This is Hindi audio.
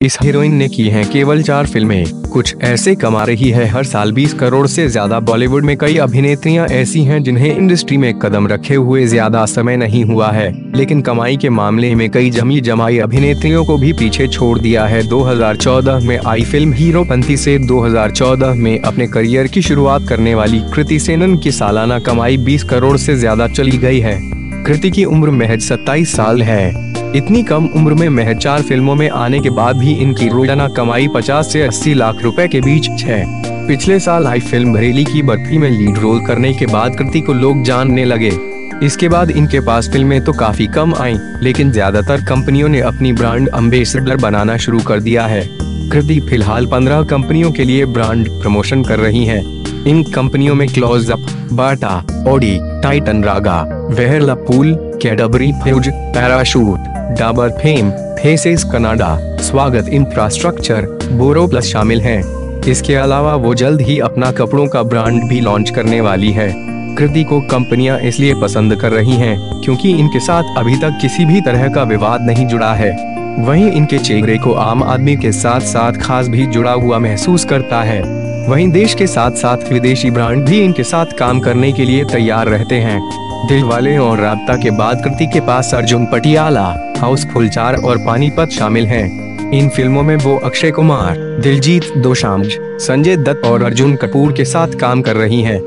इस हीरोइन ने की हैं केवल चार फ़िल्में। कुछ ऐसे कमा रही है हर साल 20 करोड़ से ज़्यादा बॉलीवुड में कई अभिनेत्रियाँ ऐसी हैं जिन्हें इंडस्ट्री में कदम रखे हुए ज़्यादा समय नहीं हुआ है। लेकिन कमाई के मामले में कई जमी जमाई अभिनेत्रियों को भी पीछे छोड़ दिया है। 2014 में आई फ़िल्म हीरोपंथी से 2014 में अपने करियर की शुरुआत करने वाली कृति सेनन की सालाना कमाई बीस करोड़ ऐसी ज़्यादा चली गई है। कृति की उम्र महज सत्ताईस साल है। इतनी कम उम्र में महज चार फ़िल्मों में आने के बाद भी इनकी रोज़ाना कमाई 50 से 80 लाख रुपए के बीच है। पिछले साल आई फ़िल्म बरेली की बर्फ़ी में लीड रोल करने के बाद कृति को लोग जानने लगे। इसके बाद इनके पास फ़िल्में तो काफ़ी कम आई, लेकिन ज़्यादातर कंपनियों ने अपनी ब्रांड अम्बेसडर बनाना शुरू कर दिया है। कृति फ़िलहाल पंद्रह कंपनियों के लिए ब्रांड प्रमोशन कर रही है। इन कंपनियों में close up Bata OD Titan Raga Whirlpool Cadbury Fuse Parachute Dabur Fem Faces Canada Swagat infrastructure Boro plus शामिल हैं। इसके अलावा वो जल्द ही अपना कपड़ों का ब्रांड भी लॉन्च करने वाली है। कृति को कंपनियाँ इसलिए पसंद कर रही हैं, क्योंकि इनके साथ अभी तक किसी भी तरह का विवाद नहीं जुड़ा है। वहीं इनके चेहरे को आम आदमी के साथ साथ खास भी जुड़ा हुआ महसूस करता है। वहीं देश के साथ साथ विदेशी ब्रांड भी इनके साथ काम करने के लिए तैयार रहते हैं दिल वाले और राबता के बाद कृति के पास अर्जुन पटियाला हाउसफुल चार और पानीपत शामिल हैं। इन फ़िल्मों में वो अक्षय कुमार, दिलजीत दोसांझ, संजय दत्त और अर्जुन कपूर के साथ काम कर रही हैं।